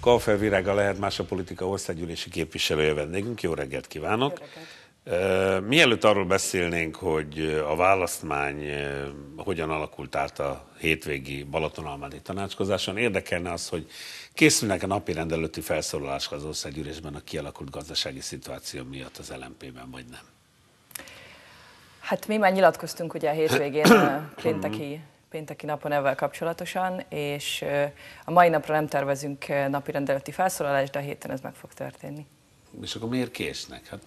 Kaufer Virága lehet más a politika országgyűlési képviselője vendégünk. Jó reggelt kívánok! Jó reggelt. Mielőtt arról beszélnénk, hogy a választmány hogyan alakult át a hétvégi Balatonalmádi tanácskozáson, érdekelne az, hogy készülnek a napi rendelőtti felszólalások az országgyűlésben a kialakult gazdasági szituáció miatt az LMP-ben, vagy nem? Hát mi már nyilatkoztunk ugye a hétvégén a pénteki pénteki napon ezzel kapcsolatosan, és a mai napra nem tervezünk napi rendeleti felszólalást, de a héten ez meg fog történni. És akkor miért késnek? Hát...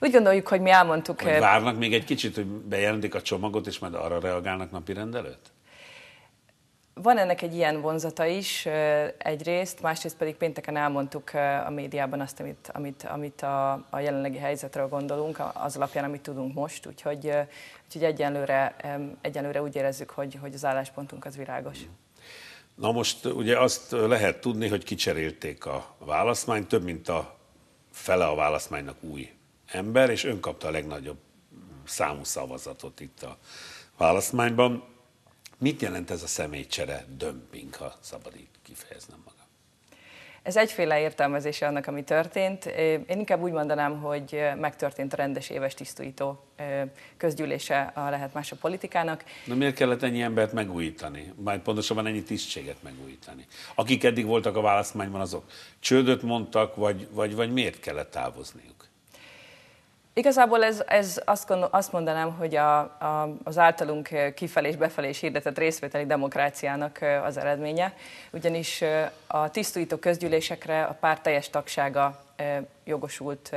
Úgy gondoljuk, hogy mi elmondtuk... Hogy várnak még egy kicsit, hogy bejelentik a csomagot, és majd arra reagálnak napi rendelőt? Van ennek egy ilyen vonzata is egyrészt, másrészt pedig pénteken elmondtuk a médiában azt, amit, amit, amit a, a jelenlegi helyzetről gondolunk, az alapján, amit tudunk most, úgyhogy, úgyhogy egyenlőre, egyenlőre úgy érezzük, hogy, hogy az álláspontunk az világos. Na most ugye azt lehet tudni, hogy kicserélték a választmányt, több mint a fele a választmánynak új ember, és ön kapta a legnagyobb számú szavazatot itt a választmányban. Mit jelent ez a személycsere dömping, ha szabad így kifejeznem magam? Ez egyféle értelmezése annak, ami történt. Én inkább úgy mondanám, hogy megtörtént a rendes éves tisztújító közgyűlése a lehet más a politikának. Na miért kellett ennyi embert megújítani? Majd pontosabban ennyi tisztséget megújítani? Akik eddig voltak a választmányban, azok csődöt mondtak, vagy, vagy, vagy miért kellett távozniuk? Igazából ez, ez azt, azt mondanám, hogy a, a, az általunk kifelé és befelé is hirdetett részvételi demokráciának az eredménye, ugyanis a tisztújító közgyűlésekre a párt teljes tagsága jogosult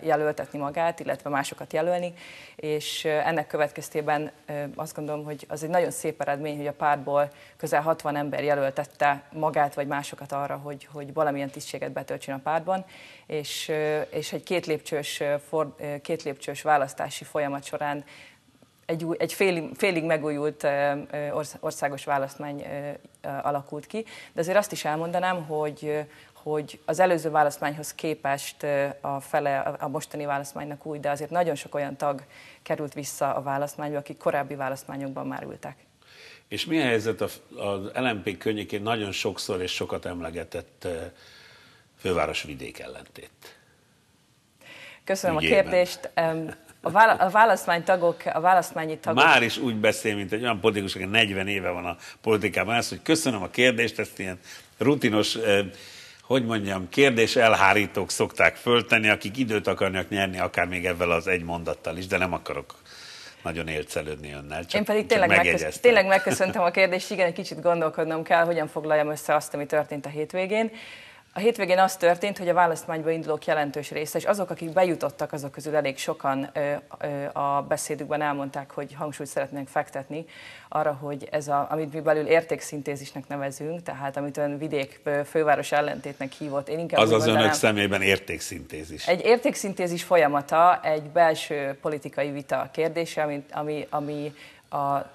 jelöltetni magát, illetve másokat jelölni, és ennek következtében azt gondolom, hogy az egy nagyon szép eredmény, hogy a pártból közel 60 ember jelöltette magát vagy másokat arra, hogy, hogy valamilyen tisztséget betöltsön a pártban, és, és egy két lépcsős, for, két lépcsős választási folyamat során egy, új, egy félig, félig megújult országos választmány alakult ki, de azért azt is elmondanám, hogy hogy az előző választmányhoz képest a fele a mostani választmánynak új, de azért nagyon sok olyan tag került vissza a választmányba, akik korábbi választmányokban már ültek. És mi a helyzet az LMP környékén nagyon sokszor és sokat emlegetett főváros-vidék ellentét? Köszönöm Ügyében. a kérdést. A, választmánytagok, a választmányi tagok... Már is úgy beszél, mint egy olyan politikus, aki 40 éve van a politikában, ezt, hogy köszönöm a kérdést, ezt ilyen rutinos hogy mondjam, kérdés elhárítók szokták föltenni, akik időt akarnak nyerni, akár még ebben az egy mondattal is, de nem akarok nagyon élcelődni önnel. Csak, Én pedig tényleg, megkösz, tényleg megköszöntem a kérdést, igen, egy kicsit gondolkodnom kell, hogyan foglaljam össze azt, ami történt a hétvégén. A hétvégén az történt, hogy a választmányba indulók jelentős része, és azok, akik bejutottak, azok közül elég sokan ö, ö, a beszédükben elmondták, hogy hangsúlyt szeretnénk fektetni arra, hogy ez, a, amit mi belül értékszintézisnek nevezünk, tehát amit ön vidék főváros ellentétnek hívott. Én inkább az az mondanám, önök szemében értékszintézis. Egy értékszintézis folyamata, egy belső politikai vita kérdése, ami, ami, ami a, a,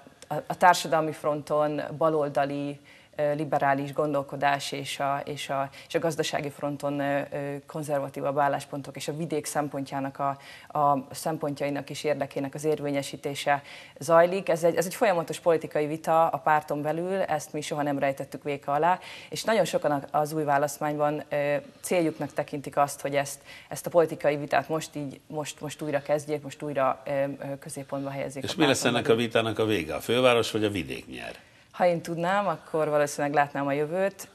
a társadalmi fronton baloldali, liberális gondolkodás és a, és a, és a gazdasági fronton konzervatívabb álláspontok és a vidék szempontjának a, a szempontjainak és érdekének az érvényesítése zajlik. Ez egy, ez egy folyamatos politikai vita a párton belül, ezt mi soha nem rejtettük véka alá, és nagyon sokan az új választmányban céljuknak tekintik azt, hogy ezt, ezt a politikai vitát most így, most, most újra kezdjék, most újra középpontba helyezik. És mi lesz ennek belül. a vitának a vége? A főváros vagy a vidék nyer? Ha én tudnám, akkor valószínűleg látnám a jövőt.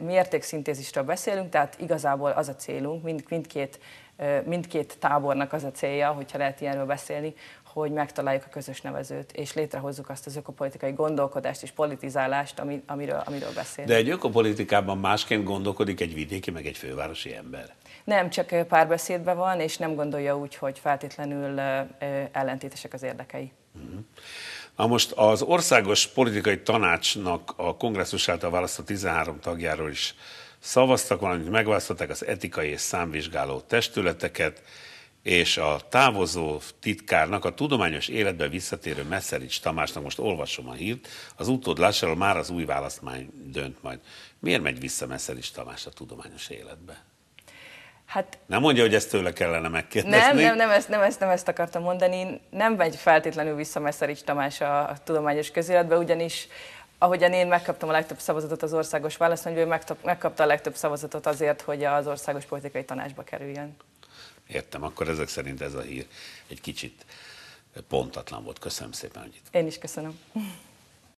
Mi értékszintézisről beszélünk, tehát igazából az a célunk, mind, mindkét, mindkét tábornak az a célja, hogyha lehet ilyenről beszélni, hogy megtaláljuk a közös nevezőt, és létrehozzuk azt az ökopolitikai gondolkodást és politizálást, ami, amiről, amiről beszélünk. De egy ökopolitikában másként gondolkodik egy vidéki, meg egy fővárosi ember? Nem, csak párbeszédben van, és nem gondolja úgy, hogy feltétlenül ellentétesek az érdekei. Uh-huh. Na most az Országos Politikai Tanácsnak a kongresszus által választott 13 tagjáról is szavaztak, valamint megválasztották az etikai és számvizsgáló testületeket, és a távozó titkárnak, a tudományos életbe visszatérő Messzerics Tamásnak, most olvasom a hírt, az utódlásáról már az új választmány dönt majd. Miért megy vissza Messzerics Tamás a tudományos életbe? Hát, nem mondja, hogy ezt tőle kellene megkérdezni. Nem, nem, nem, ezt, nem, ezt, nem ezt akartam mondani. Nem megy feltétlenül vissza Messzerics Tamás a, a tudományos közéletbe, ugyanis ahogyan én megkaptam a legtöbb szavazatot az országos választmányból, ő megkapta a legtöbb szavazatot azért, hogy az országos politikai tanácsba kerüljön. Értem, akkor ezek szerint ez a hír egy kicsit pontatlan volt. Köszönöm szépen, hogy itt Én is köszönöm.